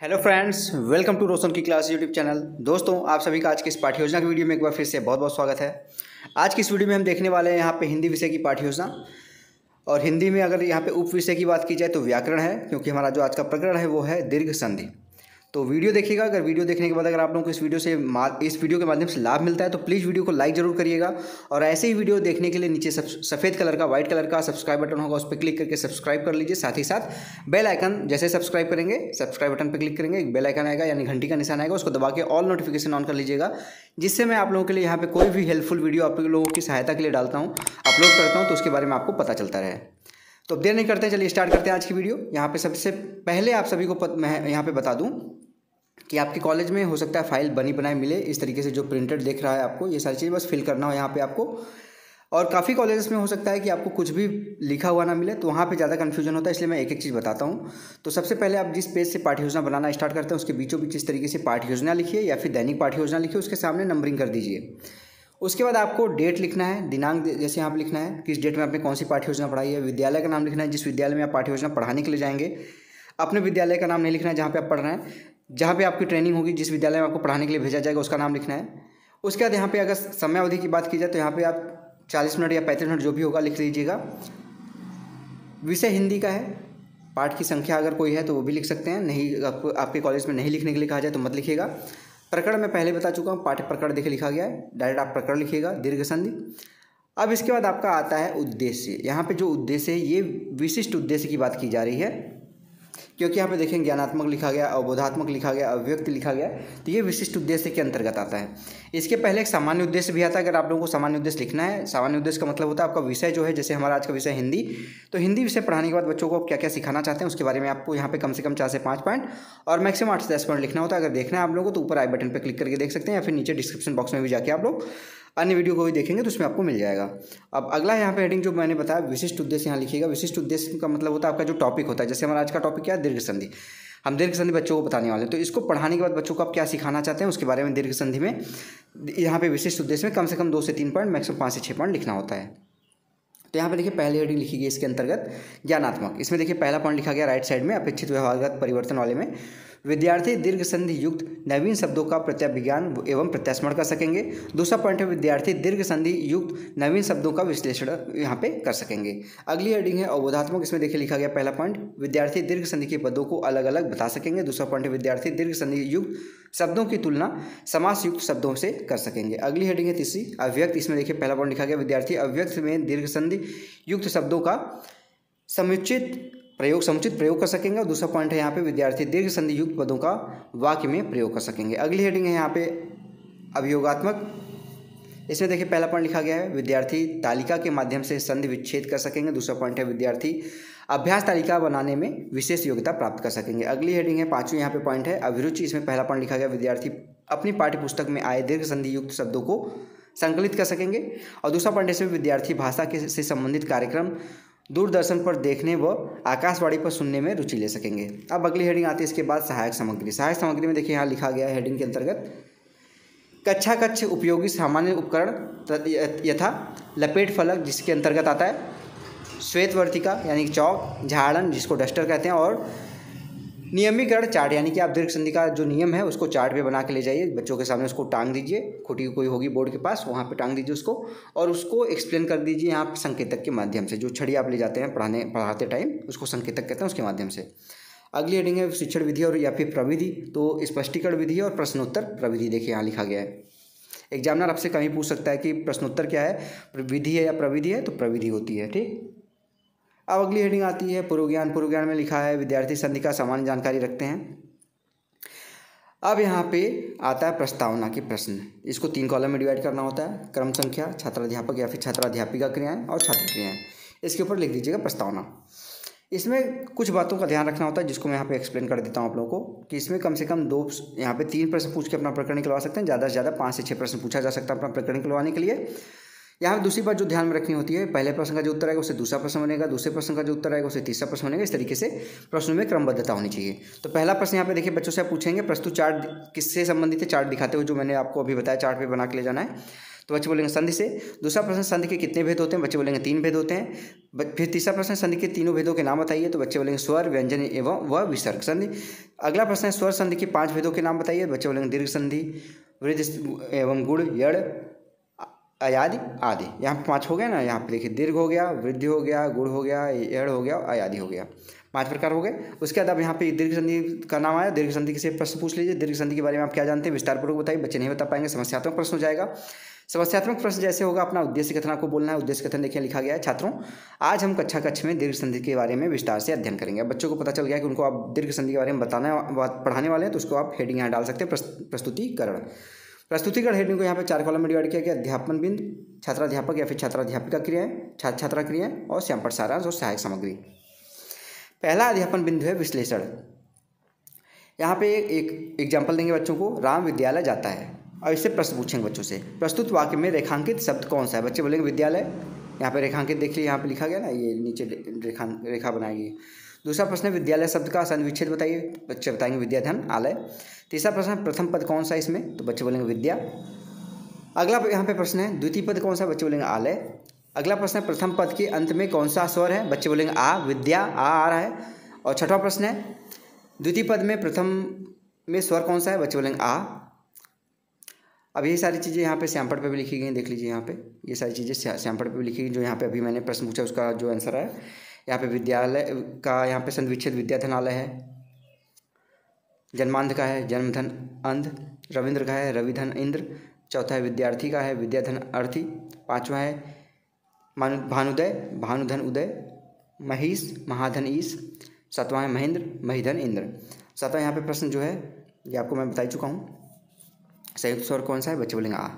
Hello friends welcome to Roshan की class YouTube channel दोस्तों, आप सभी का आज की इस पाठ्य योजना की वीडियो में एक बार फिर से बहुत बहुत स्वागत है। आज की इस वीडियो में हम देखने वाले हैं यहाँ पे हिंदी विषय की पाठ्य योजना और हिंदी में अगर यहाँ पे उप विषय की बात की जाए तो व्याकरण है, क्योंकि हमारा जो आज का प्रकरण है वो है दीर्घ संधि। तो वीडियो देखिएगा। अगर वीडियो देखने के बाद अगर आप लोगों को इस वीडियो से इस वीडियो के माध्यम से लाभ मिलता है तो प्लीज़ वीडियो को लाइक ज़रूर करिएगा। और ऐसे ही वीडियो देखने के लिए नीचे सफ़ेद कलर का व्हाइट कलर का सब्सक्राइब बटन होगा, उस पर क्लिक करके सब्सक्राइब कर लीजिए। साथ ही साथ बेल आइकन जैसे सब्सक्राइब करेंगे सब्सक्राइब बटन पर क्लिक करेंगे, एक बेल आइकन आएगा, यानी घंटी का निशान आएगा, उसको दबा के ऑल नोटिफिकेशन ऑन कर लीजिएगा, जिससे मैं आप लोगों के लिए यहाँ पर कोई भी हेल्पफुल वीडियो आप लोगों की सहायता के लिए डालता हूँ अपलोड करता हूँ तो उसके बारे में आपको पता चलता रहे। तो देर नहीं करते चलिए स्टार्ट करते हैं आज की वीडियो यहाँ पे सबसे पहले आप सभी को पत, मैं यहाँ पे बता दूँ कि आपके कॉलेज में हो सकता है फ़ाइल बनी बनाई मिले इस तरीके से जो प्रिंटेड देख रहा है आपको ये सारी चीज़ बस फिल करना हो यहाँ पे आपको। और काफ़ी कॉलेजेस में हो सकता है कि आपको कुछ भी लिखा हुआ ना मिले तो वहाँ पे ज़्यादा कन्फ्यूज़न होता है इसलिए मैं एक एक चीज़ बताता हूँ। तो सबसे पहले आप जिस पेज से पाठ योजना बनाना स्टार्ट करते हैं उसके बीचों बीच इस तरीके से पाठ योजना लिखिए या फिर दैनिक पाठ योजना लिखिए उसके सामने नंबरिंग कर दीजिए। उसके बाद आपको डेट लिखना है, दिनांक जैसे यहाँ पर लिखना है, किस डेट में आपने कौन सी पाठ्य योजना पढ़ाई है, विद्यालय का नाम लिखना है, जिस विद्यालय में आप पाठ्य योजना पढ़ाने के लिए जाएँगे, अपने विद्यालय का नाम नहीं लिखना है जहाँ पर आप पढ़ रहे हैं, जहाँ पे आपकी ट्रेनिंग होगी, जिस विद्यालय में आपको पढ़ाने के लिए भेजा जाएगा, उसका नाम लिखना है। उसके बाद यहाँ पे अगर समय अवधि की बात की जाए तो यहाँ पे आप चालीस मिनट या पैंतीस मिनट जो भी होगा, लिख लीजिएगा। विषय हिंदी का है, पाठ की संख्या अगर कोई है तो वो भी लिख सकते हैं, नहीं आपको आपके कॉलेज में नहीं लिखने के लिए कहा जाए तो मत लिखिएगा। प्रकरण मैं पहले बता चुका हूँ, पाठ्य प्रकरण देखे लिखा गया है डायरेक्ट आप प्रकरण लिखिएगा, दीर्घ संधि। अब इसके बाद आपका आता है उद्देश्य। यहाँ पे जो उद्देश्य है, ये विशिष्ट उद्देश्य की बात की जा रही है। क्योंकि यहाँ पे देखें ज्ञानात्मक लिखा गया अवबोधात्मक लिखा गया, अव्यक्त लिखा गया तो ये विशिष्ट उद्देश्य के अंतर्गत आता है। इसके पहले एक सामान्य उद्देश्य भी आता है, अगर आप लोगों को सामान्य उद्देश्य लिखना है, सामान्य उद्देश्य का मतलब होता है आपका विषय जो है, जैसे हमारा आज का विषय हिंदी तो हिंदी विषय पढ़ाने के बाद बच्चों को क्या क्या सिखाना चाहते हैं, उसके बारे में आपको यहाँ पे कम से कम चार से पाँच पॉइंट, और मैक्सिमम आठ से दस पॉइंट लिखना होता है, अगर देखना है आप लोगों को तो ऊपर आई बटन पर क्लिक करके देख सकते हैं, या फिर नीचे डिस्क्रिप्शन बॉक्स में भी जाके आप लोग अन्य वीडियो को भी देखेंगे तो उसमें आपको मिल जाएगा। अब अगला यहाँ पे हेडिंग जो मैंने बताया, विशिष्ट उद्देश्य यहाँ लिखिएगा। विशिष्ट उद्देश्य का मतलब होता है आपका जो टॉपिक होता है, जैसे हमारा आज का टॉपिक क्या है? दीर्घ संधि। हम दीर्घ संधि बच्चों को बताने वाले हैं। तो इसको पढ़ाने के बाद बच्चों को आप क्या सिखाना चाहते हैं, उसके बारे में दीर्घ संधि में, यहाँ पे विशिष्ट उद्देश्य में कम से कम दो से तीन पॉइंट मैक्सिमम पाँच से छः पॉइंट लिखना होता है। तो यहाँ पे देखिए, पहली हेडिंग लिखी गई इसके अंतर्गत ज्ञानात्मक। इसमें देखिए, पहला पॉइंट लिखा गया राइट साइड में, अपेक्षित व्यवहारगत परिवर्तन वाले में। विद्यार्थी दीर्घ संधि युक्त नवीन शब्दों का प्रत्याभिज्ञान एवं प्रत्यास्मरण कर सकेंगे। दूसरा पॉइंट है, विद्यार्थी दीर्घ संधि युक्त नवीन शब्दों का विश्लेषण यहाँ पे कर सकेंगे। अगली हेडिंग है, अवबोधात्मक, इसमें देखिए लिखा गया पहला पॉइंट विद्यार्थी दीर्घ संधि के पदों को अलग अलग बता सकेंगे। दूसरा पॉइंट है, विद्यार्थी दीर्घ संधि युक्त शब्दों की तुलना समास युक्त शब्दों से कर सकेंगे। अगली हेडिंग है तीसरी, अव्यक्त, इसमें देखिए पहला पॉइंट लिखा गया, विद्यार्थी अव्यक्त में दीर्घ संधि युक्त शब्दों का समुचित प्रयोग, समुचित प्रयोग कर सकेंगे। और दूसरा पॉइंट है यहाँ पे विद्यार्थी दीर्घ संधि युक्त पदों का वाक्य में प्रयोग कर सकेंगे। अगली हेडिंग है यहाँ पे अभियोगात्मक। इसमें देखिए, पहला पॉइंट लिखा गया है, विद्यार्थी तालिका के माध्यम से संधि विच्छेद कर सकेंगे। दूसरा पॉइंट है, विद्यार्थी अभ्यास तालिका बनाने में विशेष योग्यता प्राप्त कर सकेंगे। अगली हेडिंग है, पांचवी यहाँ पे पॉइंट है, अभिरुचि। इसमें पहला पॉइंट लिखा गया, विद्यार्थी अपनी पाठ्य पुस्तक में आए दीर्घ संधि युक्त शब्दों को संकलित कर सकेंगे। और दूसरा पॉइंट इसमें विद्यार्थी भाषा के से संबंधित कार्यक्रम दूरदर्शन पर देखने व आकाशवाणी पर सुनने में रुचि ले सकेंगे। अब अगली हेडिंग आती है इसके बाद सहायक सामग्री। सहायक सामग्री में देखिए, यहाँ लिखा गया है हेडिंग के अंतर्गत कक्षा कक्ष उपयोगी सामान्य उपकरण यथा लपेट फलक, जिसके अंतर्गत आता है श्वेत वर्तिका यानी चौक, झाड़न, जिसको डस्टर कहते हैं, और नियमीकरण चार्ट, यानी कि आप दीर्घ संधि का जो नियम है, उसको चार्ट पे बना के ले जाइए। बच्चों के सामने उसको टांग दीजिए। खुटी कोई होगी बोर्ड के पास, वहाँ पे टांग दीजिए उसको और उसको एक्सप्लेन कर दीजिए यहाँ संकेतक के माध्यम से। जो छड़ी आप ले जाते हैं पढ़ाने, पढ़ाते टाइम उसको संकेतक कहते हैं उसके माध्यम से। अगली हेडिंग है शिक्षण विधि और, या फिर प्रविधि। तो स्पष्टीकरण विधि और प्रश्नोत्तर प्रविधि, देखिए यहाँ लिखा गया है। एग्जामिनर आपसे कहीं पूछ सकता है कि प्रश्नोत्तर क्या है? विधि है या प्रविधि है? तो प्रविधि होती है, ठीक? अब अगली हेडिंग आती है पूर्व ज्ञान पूर्व ज्ञान में लिखा है, विद्यार्थी संधि का सामान्य जानकारी रखते हैं। अब यहाँ पे आता है प्रस्तावना के प्रश्न। इसको तीन कॉलम में डिवाइड करना होता है। क्रम संख्या, छात्राध्यापक या फिर छात्राध्यापिका क्रियाएँ और छात्र क्रियाएँ इसके ऊपर लिख दीजिएगा प्रस्तावना। इसमें कुछ बातों का ध्यान रखना होता है, जिसको मैं यहाँ पे एक्सप्लेन कर देता हूँ आप लोगों को, कि इसमें कम से कम दो यहाँ पे तीन प्रश्न पूछ के अपना प्रकरण निकलवा सकते हैं। ज़्यादा से ज़्यादा पाँच से छः प्रश्न पूछा जा सकता है अपना प्रकरण निकलवाने के लिए। यहाँ पर दूसरी बात जो ध्यान में रखनी होती है, पहले प्रश्न का जो उत्तर आएगा उसे दूसरा प्रश्न बनेगा, दूसरे प्रश्न का जो उत्तर आएगा उसे तीसरा प्रश्न बनेगा। इस तरीके से प्रश्नों में क्रमबद्धता होनी चाहिए। तो पहला प्रश्न यहाँ पे देखिए, बच्चों से आप पूछेंगे, प्रस्तुत चार्ट किससे संबंधित है? चार्ट दिखाते हुए जो मैंने आपको अभी बताया, चार्ट पे बना के ले जाना है। तो बच्चे बोलेंगे संधि से। दूसरा प्रश्न, संधि के कितने भेद होते हैं? बच्चे बोलेंगे तीन भेद होते हैं। फिर तीसरा प्रश्न, संधि के तीनों भेदों के नाम बताइए। तो बच्चे बोलेंगे स्वर, व्यंजन एवं व विसर्ग संधि। अगला प्रश्न है, स्वर संधि के पाँच भेदों के नाम बताइए। बच्चे बोलेंगे दीर्घ संधि, वृद्ध एवं गुड़ यड़ अयादि आदि। यहाँ पे पाँच हो गया ना, यहाँ पे देखिए दीर्घ हो गया, वृद्धि हो गया गुड़ हो गया एड़ हो गया अयादि हो गया। पाँच प्रकार हो गए। उसके बाद अब यहाँ पे दीर्घ संधि का नाम आया। दीर्घ संधि से प्रश्न पूछ लीजिए। दीर्घ संधि के बारे में आप क्या जानते हैं? विस्तारपूर्वक बताइए। बच्चे नहीं बता पाएँगे, समस्यात्मक प्रश्न हो जाएगा। समस्यात्मक प्रश्न जैसे होगा, अपना उद्देश्य कथन आपको बोलना है। उद्देश्य कथन देखिए, लिखा गया है। छात्रों, आज हम कक्षा कक्ष में दीर्घ संधि के बारे में विस्तार से अध्ययन करेंगे। बच्चों को पता चल गया कि उनको आप दीर्घ संधि के बारे में बताना पढ़ाने वाले हैं तो उसको आप हेडिंग यहाँ डाल सकते हैं। प्रस्तुतिकरण। प्रस्तुतिकरण हेडिंग को यहाँ पे चार कॉलम में डिवाइड किया गया अध्यापन बिंद छात्राध्यापक या फिर छात्राध्यापिका क्रियाएँ छात्र छात्रा क्रियाएँ और श्यामपट सारांश और सहायक सामग्री। पहला अध्यापन बिंदु है विश्लेषण। यहाँ पे एक एग्ज़ाम्पल देंगे बच्चों को, राम विद्यालय जाता है। और इससे प्रश्न पूछेंगे बच्चों से, प्रस्तुत वाक्य में रेखांकित शब्द कौन सा है? बच्चे बोलेंगे विद्यालय। यहाँ पे रेखांकित देख लीजिए यहाँ पे लिखा गया ना, ये नीचे रेखा रेखा बनाएगी। दूसरा प्रश्न है, विद्यालय शब्द का संविच्छेद बताइए। बच्चे बताएँगे विद्याधन आलय। तीसरा प्रश्न है, प्रथम पद कौन सा इसमें? तो बच्चे बोलेंगे विद्या। अगला यहाँ पे प्रश्न है, द्वितीय पद कौन सा बच्चे बोलेंगे आलय। अगला प्रश्न है, प्रथम पद के अंत में कौन सा स्वर है? बच्चे बोलेंगे आ, विद्या, आ आ रहा है। और छठवा प्रश्न है, द्वितीय पद में प्रथम में स्वर कौन सा है? बच्चे बोलेंगे आ। अब ये सारी चीज़ें यहाँ पे श्यामपट पे भी लिखी गई देख लीजिए यहाँ पे। ये सारी चीज़ें श्यामपट पे भी लिखी गई जो यहाँ पे अभी मैंने प्रश्न पूछा, उसका जो आंसर है यहाँ पे विद्यालय, का यहाँ पे संविच्छेद विद्याधनालय है। जन्मांध का है, जन्मधन अंध, रविंद्र का है, रविधन इंद्र, चौथा है विद्यार्थी का है, विद्याधन अर्थी पाँचवा है मानु भानुदय, भानुधन उदय, महीश, महाधन ईश, सतवा है महेंद्र, महीधन इंद्र। सातवां यहाँ पे प्रश्न जो है, ये आपको मैं बता चुका हूँ। संयुक्त स्वर कौन सा है? बच्चे बोलेंगे आ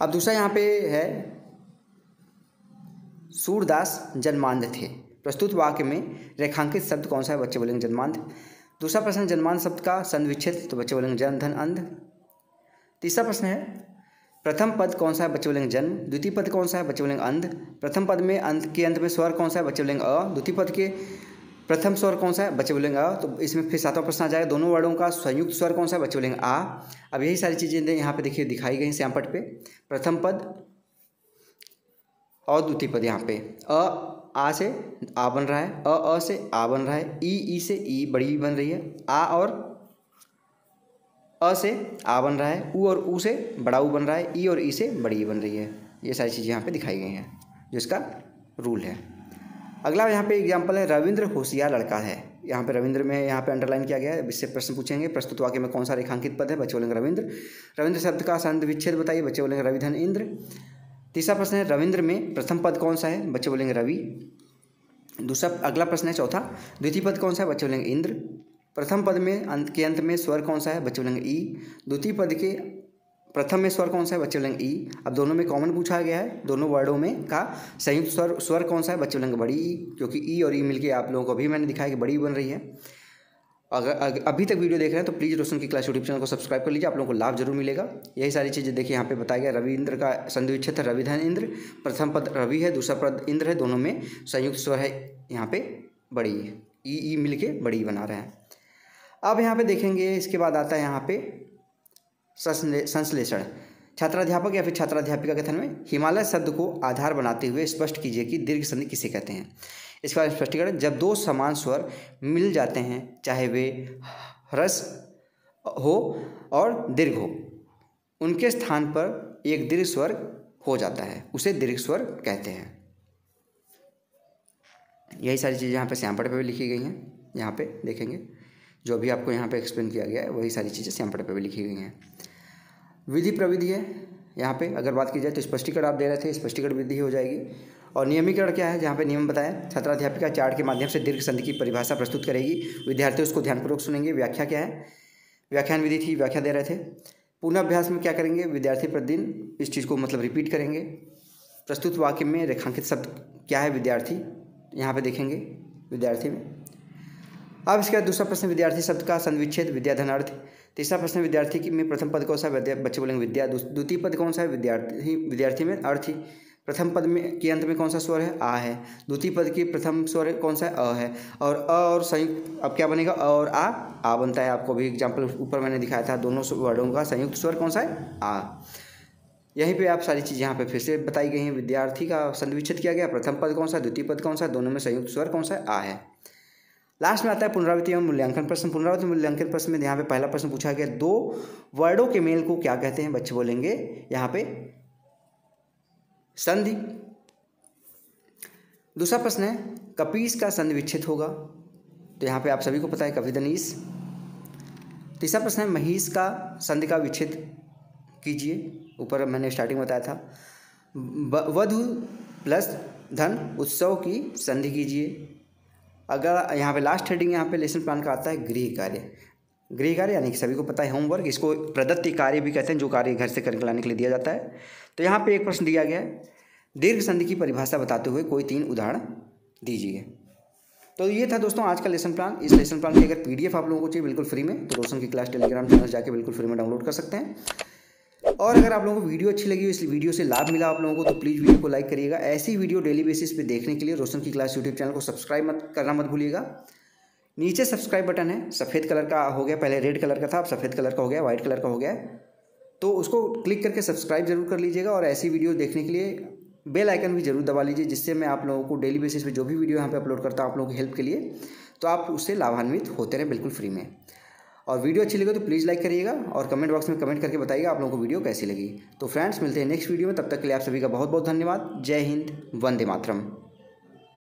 अब दूसरा यहाँ पे है, सूरदास जन्मांध थे। प्रस्तुत वाक्य में रेखांकित शब्द कौन सा है? बच्चे बोलेंगे जन्मांध दूसरा प्रश्न जन्मांध शब्द का संविच्छेद तो बच्चे बोलेंगे जन धन, अंध। तीसरा प्रश्न है, प्रथम पद कौन सा है? बच्चे बोलेंगे जन्म। द्वितीय पद कौन सा है? बच्चे बोलेंगे अंध। प्रथम पद में अंत के अंत में स्वर कौन सा है? बच्चे बोलेंगे अ। द्वितीय पद के प्रथम स्वर कौन सा है? बच्चे बोलेंगे अ। तो इसमें फिर सातवां प्रश्न आ जाएगा। दोनों वर्डों का संयुक्त स्वर कौन सा है? बच्चे बोलेंगे आ। अब यही सारी चीज़ें यहाँ पे देखिए, दिखाई गई श्यामपट पे। प्रथम पद और द्वितीय पद यहाँ पे। अ आ से आ बन रहा है, अ अ से आ बन रहा है, ई ई से ई बड़ी बन रही है, आ और अ से आ बन रहा है ऊ और ऊ से बड़ा ऊ बन रहा है, ई और ई से बड़ी बन रही है। ये सारी चीज़ें यहाँ पे दिखाई गई हैं, जो इसका रूल है। अगला यहाँ पे एग्ज़ाम्पल है, रविंद्र होशियार लड़का है। यहाँ पे रविंद्र में यहाँ पे अंडरलाइन किया गया है, इससे प्रश्न पूछेंगे। प्रस्तुत वाक्य में कौन सा रेखांकित पद है? बच्चे बोलेंगे रविंद्र। रविंद्र शब्द का संध विच्छेद बताइए, बच्चे बोलेंगे रविधन इंद्र। तीसरा प्रश्न है, रविंद्र में प्रथम पद कौन सा है? बच्चे बोलेंगे रवि। दूसरा, अगला प्रश्न है, चौथा। द्वितीय पद कौन सा है? बच्चे बोलेंगे इंद्र। प्रथम पद में, अंत के अंत में स्वर कौन सा है? बच्चे बोलेंगे ई। द्वितीय पद के प्रथम में स्वर कौन सा है? बच्चे बोलेंगे ई। अब दोनों में कॉमन पूछा गया है, दोनों वर्डों में का संयुक्त स्वर स्वर कौन सा है? बच्चे बोलेंगे बड़ी ई, क्योंकि ई और ई मिलके आप लोगों को अभी मैंने दिखाया कि बड़ी बन रही है। अगर अभी तक वीडियो देख रहे हैं तो प्लीज़ रोशन की क्लास यूट्यूब चैनल को सब्सक्राइब कर लीजिए। आप लोगों को लाभ ज़रूर मिलेगा। यही सारी चीज़ें देखिए, यहाँ पे बताया गया। रविंद्र का संधिविच्छेद है रविधन इंद्र, प्रथम पद रवि है, दूसरा पद इंद्र है। दोनों में संयुक्त स्वर है। यहाँ पे बड़ी ई ई मिल के बड़ी बना रहे हैं। अब यहाँ पर देखेंगे, इसके बाद आता है यहाँ पे संश्लेषण। छात्राध्यापक या फिर छात्राध्यापिका कथन में हिमालय शब्द को आधार बनाते हुए स्पष्ट कीजिए कि दीर्घ संधि किसे कहते हैं। इसके स्पष्टीकरण, जब दो समान स्वर मिल जाते हैं, चाहे वे ह्रस हो और दीर्घ हो, उनके स्थान पर एक दीर्घ स्वर हो जाता है। उसे दीर्घ स्वर कहते हैं। यही सारी चीज़ें यहाँ पे श्यामपट पे भी लिखी गई हैं। यहाँ पे देखेंगे। जो भी आपको यहाँ पे एक्सप्लेन किया गया है, वही सारी चीज़ें श्यामपट पे भी लिखी गई हैं। विधि प्रविधि है। यहाँ पे अगर बात की जाए तो स्पष्टीकरण आप दे रहे थे, स्पष्टीकरण विधि हो जाएगी। और नियमीकरण क्या है? जहाँ पे नियम बताया छात्राध्यापिका चार्ट के माध्यम से दीर्घ संधि की परिभाषा प्रस्तुत करेगी। विद्यार्थी उसको ध्यानपूर्वक सुनेंगे। व्याख्या क्या है? व्याख्यान विधि थी, व्याख्या दे रहे थे। पुनः अभ्यास में क्या करेंगे? विद्यार्थी प्रतिदिन इस चीज़ को मतलब रिपीट करेंगे। प्रस्तुत वाक्य में रेखांकित शब्द क्या है विद्यार्थी? यहाँ पे देखेंगे विद्यार्थी में। अब इसके बाद दूसरा प्रश्न, विद्यार्थी शब्द का संविच्छेद विद्याधन अर्थ तीसरा प्रश्न, विद्यार्थी की में प्रथम पद कौन सा विद्या बच्चे बोलेंगे विद्या। द्वितीय पद कौन सा है? विद्यार्थी विद्यार्थी में अर्थी प्रथम पद में, के अंत में कौन सा स्वर है? आ है। द्वितीय पद की प्रथम स्वर कौन सा है? अ है। और अ और संयुक्त, अब क्या बनेगा? अ और आ आ बनता है। आपको भी एग्ज़ाम्पल ऊपर मैंने दिखाया था दोनों वर्डों का संयुक्त स्वर कौन सा है? आ। यहीं पे आप सारी चीज़ यहाँ पे फिर से बताई गई हैं। विद्यार्थी का संधि विच्छेद किया गया। प्रथम पद कौन सा द्वितीय पद कौन सा दोनों में संयुक्त स्वर कौन सा आ है। लास्ट में आता है पुनरावृत्ति एवं मूल्यांकन प्रश्न। पुनरावृत्ति मूल्यांकन प्रश्न में यहाँ पे पहला प्रश्न पूछा गया। दो वर्डों के मेल को क्या कहते हैं? बच्चे बोलेंगे। यहाँ पे संधि। दूसरा प्रश्न है, कपीस का संधि विच्छेद होगा। तो यहाँ पे आप सभी को पता है कविदनीस तीसरा प्रश्न है, महीस का संधि का विच्छेद कीजिए। ऊपर मैंने स्टार्टिंग बताया था। वधु प्लस धन उत्सव की संधि कीजिए। अगर यहाँ पे लास्ट हेडिंग यहाँ पे लेसन प्लान का आता है, गृह कार्य। गृह कार्य, यानी कि सभी को पता है होमवर्क इसको प्रदत्त कार्य भी कहते हैं, जो कार्य घर से करके लाने के लिए दिया जाता है। तो यहाँ पे एक प्रश्न दिया गया है। दीर्घ संधि की परिभाषा बताते हुए कोई तीन उदाहरण दीजिए। तो ये था दोस्तों आज का लेसन प्लान इस लेसन प्लान की अगर पीडीएफ आप लोगों को चाहिए बिल्कुल फ्री में तो रोशन की क्लास टेलीग्राम चैनल जाके बिल्कुल फ्री में डाउनलोड कर सकते हैं। और अगर आप लोगों को वीडियो अच्छी लगी हो, इस वीडियो से लाभ मिला आप लोगों को तो प्लीज़ वीडियो को लाइक करिएगा। ऐसी वीडियो डेली बेसिस पे देखने के लिए रोशन की क्लास यूट्यूब चैनल को सब्सक्राइब मत करना मत भूलिएगा। नीचे सब्सक्राइब बटन है, सफ़ेद कलर का हो गया, पहले रेड कलर का था, अब सफ़ेद कलर का हो गया वाइट कलर का हो गया। तो उसको क्लिक करके सब्सक्राइब ज़रूर कर लीजिएगा और ऐसी वीडियो देखने के लिए बेल आइकन भी ज़रूर दबा लीजिए, जिससे मैं आप लोगों को डेली बेसिस पे जो भी वीडियो यहाँ पे अपलोड करता हूँ आप लोगों की हेल्प के लिए तो आप उससे लाभान्वित होते रहें बिल्कुल फ्री में। और वीडियो अच्छी लगे तो प्लीज़ लाइक करिएगा और कमेंट बॉक्स में कमेंट करके बताइएगा आप लोगों को वीडियो कैसी लगी। तो फ्रेंड्स मिलते हैं नेक्स्ट वीडियो में, तब तक के लिए आप सभी का बहुत बहुत धन्यवाद। जय हिंद, वंदे मातरम।